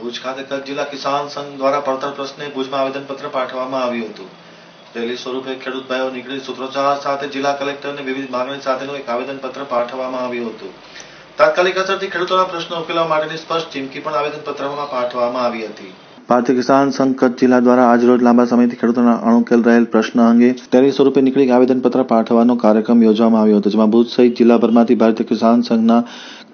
ભુજ ખાતે કચ્છ જિલ્લા કિસાન સંઘ દ્વારા પડતર પ્રશ્ને ભુજમાં આવેદનપત્ર પાઠવવામાં આવ્યું હતું. રેલી સ્વરૂપે ખેડૂત ભાઈઓ નીકળી સૂત્રોચ્ચાર સાથે જિલ્લા કલેક્ટરને વિવિધ માંગણી સાથેનું એક આવેદનપત્ર પાઠવવામાં આવ્યું હતું. તાત્કાલિક અસરથી ખેડૂતોના પ્રશ્નો ઉકેલવા માટેની સ્પષ્ટ ચીમકી પણ આવેદનપત્રમાં પાઠવવામાં આવી હતી. ભારતીય કિસાન સંઘ કચ્છ જિલ્લા દ્વારા આજરોજ લાંબા સમયથી ખેડૂતોના અણુકેલ રહેલ પ્રશ્ન અંગે રેલી સ્વરૂપે નીકળી આવેદનપત્ર પાઠવવાનો કાર્યક્રમ યોજવામાં આવ્યો હતો, જેમાં ભુજ સહિત જિલ્લાભરમાંથી ભારતીય કિસાન સંઘના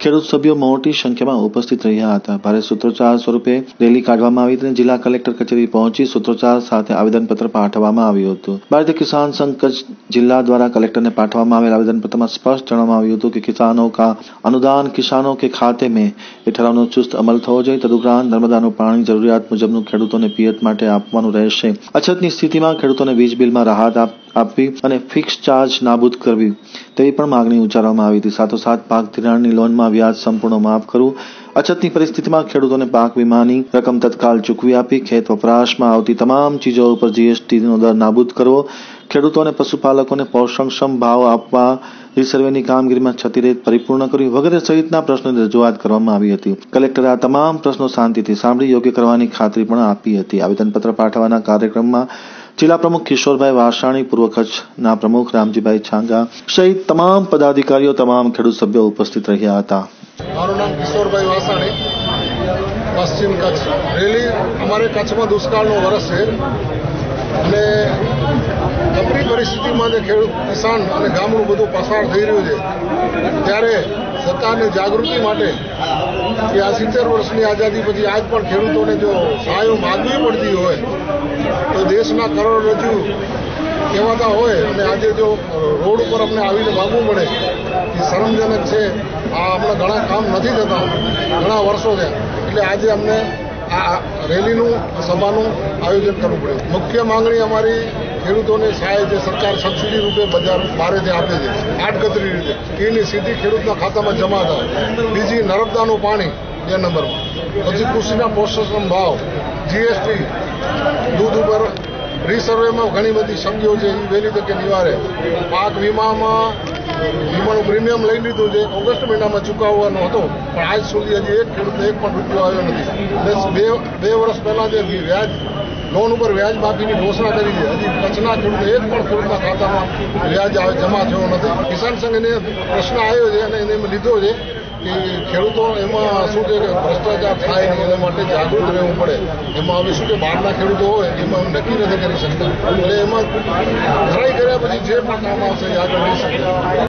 ખેડૂત સભ્યો મોટી સંખ્યામાં ઉપસ્થિત રહ્યા હતા. ભારે સૂત્રોચ્ચાર સ્વરૂપે રેલી કાઢવામાં આવી અને જિલ્લા કલેક્ટર કચેરી પહોંચી સૂત્રોચ્ચાર સાથે આવેદનપત્ર પાઠવવામાં આવ્યું હતું. ભારતીય કિસાન સંઘ કચ્છ જિલ્લા દ્વારા કલેક્ટરને પાઠવવામાં આવેલ આવેદનપત્રમાં સ્પષ્ટ જણાવવામાં આવ્યું હતું કે કિસાનો કા अनुदान किसानों के खाते में એ ઠરાવનો ચુસ્ત અમલ થવો જોઈએ તદુપરાંત નર્મદાનું પાણી જરૂરિયાત મુજબનું ખેડૂતોને પિયત માટે આપવાનું રહેશે અછતની સ્થિતિમાં ખેડૂતોને વીજ બિલમાં રાહત આપ- આપવી અને ફિક્સ ચાર્જ નાબૂદ કરવી તેવી પણ માંગણી ઉચ્ચારવામાં આવી હતી સાથોસાથ પાક ધિરાણની લોનમાં વ્યાજ સંપૂર્ણ માફ કરવું અછતની પરિસ્થિતિમાં ખેડૂતોને પાક વીમાની રકમ તત્કાલ ચૂકવી આપી ખેત વપરાશમાં આવતી તમામ ચીજો ઉપર જીએસટીનો દર નાબૂદ કરવો ખેડૂતો અને પશુપાલકોને પોષણક્ષમ ભાવ આપવા, રીસર્વેની કામગીરીમાં છતીરેત પરિપૂર્ણ કરવી વગેરે સહિતના પ્રશ્નોની રજૂઆત કરવામાં આવી હતી. કલેક્ટરે આ તમામ પ્રશ્નો શાંતિથી સાંભળી, યોગ્ય કરવાની ખાતરી પણ આપી હતી. આવેદનપત્ર પાઠવવાના કાર્યક્રમમાં જિલ્લા પ્રમુખ કિશોરભાઈ વાસાણી, પૂર્વ કચ્છના પ્રમુખ રામજીભાઈ છાંગા સહિત તમામ પદાધિકારીઓ, તમામ ખેડૂત સભ્યો ઉપસ્થિત રહ્યા હતા. મારું નામ કિશોરભાઈ વાસાણી, પશ્ચિમ કચ્છ. રેલી અમારે કચ્છમાં દુષ્કાળનો વરસ છે. અને ગંભીર પરિસ્થિતિમાં જે ખેડૂત કિસાન અને ગામડું બધું પસાર થઈ રહ્યું છે, ત્યારે સરકારની જાગૃતિ માટે કે આ સિત્તેર વર્ષની આઝાદી પછી આજ પણ ખેડૂતોને જો સહાયો માગવી પડતી હોય, તો દેશના કરોડરજ્જુ કહેવાતા હોય અને આજે જો રોડ ઉપર અમને આવીને માગવું પડે, એ શરમજનક છે. આ હમણાં ઘણા કામ નથી થતા, ઘણા વર્ષો થયા. એટલે આજે અમને આ રેલીનું સભાનું આયોજન કરવું પડ્યું મુખ્ય માંગણી અમારી ખેડૂતોને સહાય જે સરકાર સબસિડી રૂપે બજાર બારેથી આપે છે. આડકતરી રીતે. એની સીધી ખેડૂતના ખાતામાં જમા થાય. બીજી નર્મદાનું પાણી, બે નંબરમાં. પછી કૃષિના પ્રોસેસનો ભાવ, જીએસટી, દૂધ ઉપર રીસર્વેમાં ઘણી બધી સંધિઓ છે, એ વહેલી તકે નિવારે. પાક વીમામાં વીમાનું પ્રીમિયમ લઈ લીધું છે. ઓગસ્ટ મહિનામાં ચૂકવવાનો હતો. પણ આજ સુધી હજી એક ખેડૂતને એક પણ રૂપિયો આવ્યો નથી. બે બે વર્ષ પહેલાં જે વ્યાજ લોન ઉપર વ્યાજ માફીની ઘોષણા કરી છે. હજી કચ્છના ખેડૂતો એક પણ ખેડૂતના ખાતામાં વ્યાજ જમા થયો નથી. કિસાન સંઘને પ્રશ્ન આવ્યો છે અને એને લીધો છે કે ખેડૂતો એમાં શું કે ભ્રષ્ટાચાર થાય નહીં, એના માટે જાગૃત રહેવું પડે. એમાં હવે શું કે બહારના ખેડૂતો હોય, એમાં નક્કી નથી કરી શકતા. એટલે એમાં ખરાઈ કર્યા પછી જે પણ કામ આવશે, યાદ કરી શકે